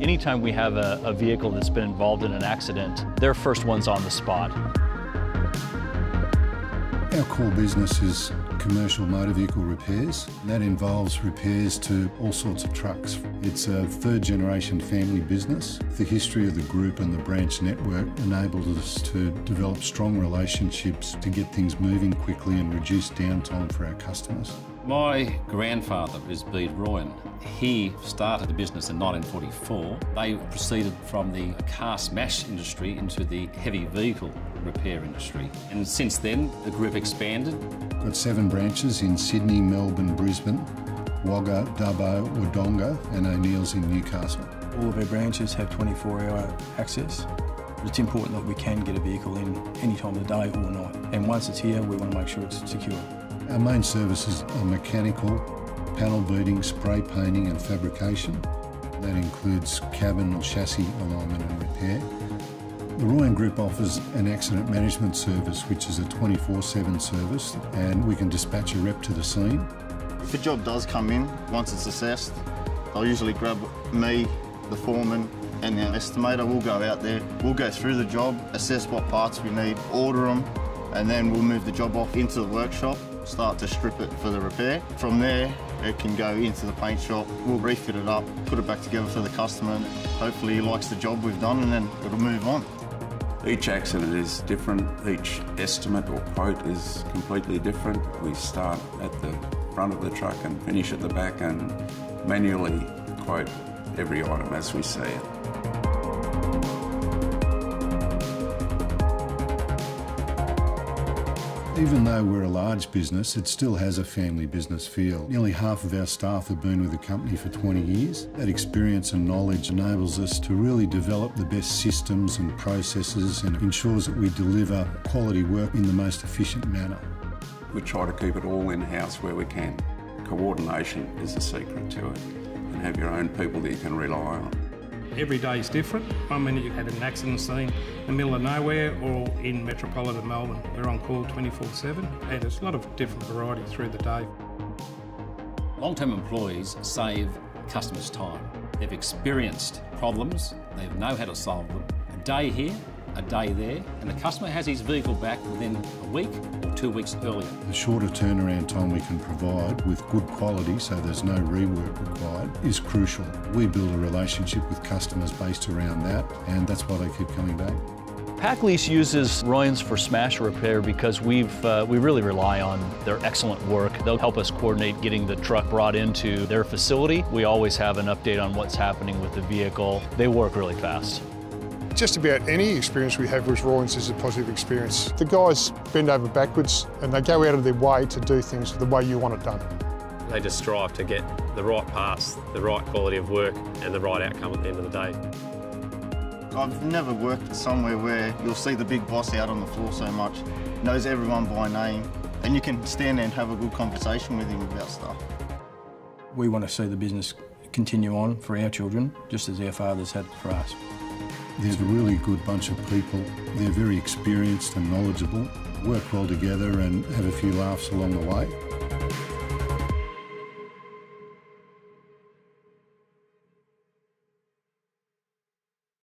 Anytime we have a, a vehicle that's been involved in an accident, they're first ones on the spot. Our core business is commercial motor vehicle repairs. That involves repairs to all sorts of trucks. It's a third generation family business. The history of the group and the branch network enabled us to develop strong relationships to get things moving quickly and reduce downtime for our customers. My grandfather is Bede Royan. He started the business in 1944. They proceeded from the car smash industry into the heavy vehicle repair industry. And since then, the group expanded. Got seven branches in Sydney, Melbourne, Brisbane, Wagga, Dubbo, Wodonga and O'Neill's in Newcastle. All of our branches have 24-hour access. It's important that we can get a vehicle in any time of the day or night. And once it's here, we want to make sure it's secure. Our main services are mechanical, panel beating, spray painting and fabrication. That includes cabin or chassis alignment and repair. The Royan Group offers an accident management service, which is a 24-7 service, and we can dispatch a rep to the scene. If a job does come in, once it's assessed, they'll usually grab me, the foreman, and the estimator. We'll go out there, we'll go through the job, assess what parts we need, order them, and then we'll move the job off into the workshop start to strip it for the repair. From there, it can go into the paint shop. We'll refit it up, put it back together for the customer, and hopefully he likes the job we've done, and then it'll move on. Each accident is different. Each estimate or quote is completely different. We start at the front of the truck and finish at the back and manually quote every item as we see it. Even though we're a large business, it still has a family business feel. Nearly half of our staff have been with the company for 20 years. That experience and knowledge enables us to really develop the best systems and processes and ensures that we deliver quality work in the most efficient manner. We try to keep it all in-house where we can. Coordination is the secret to it and have your own people that you can rely on. Every day is different. One minute you've had an accident scene in the middle of nowhere or in metropolitan Melbourne. We're on call 24-7 and there's a lot of different variety through the day. Long-term employees save customers time. They've experienced problems, they know how to solve them. A day here, a day there, and the customer has his vehicle back within a week or two weeks earlier. The shorter turnaround time we can provide with good quality so there's no rework required is crucial. We build a relationship with customers based around that and that's why they keep coming back. PacLease uses Royans for smash repair because we've uh, we really rely on their excellent work. They'll help us coordinate getting the truck brought into their facility. We always have an update on what's happening with the vehicle. They work really fast. Just about any experience we have with Royans is a positive experience. The guys bend over backwards and they go out of their way to do things the way you want it done. They just strive to get the right pass, the right quality of work and the right outcome at the end of the day. I've never worked somewhere where you'll see the big boss out on the floor so much, knows everyone by name, and you can stand there and have a good conversation with him about stuff. We want to see the business continue on for our children, just as our fathers had for us. There's a really good bunch of people. They're very experienced and knowledgeable, work well together and have a few laughs along the way.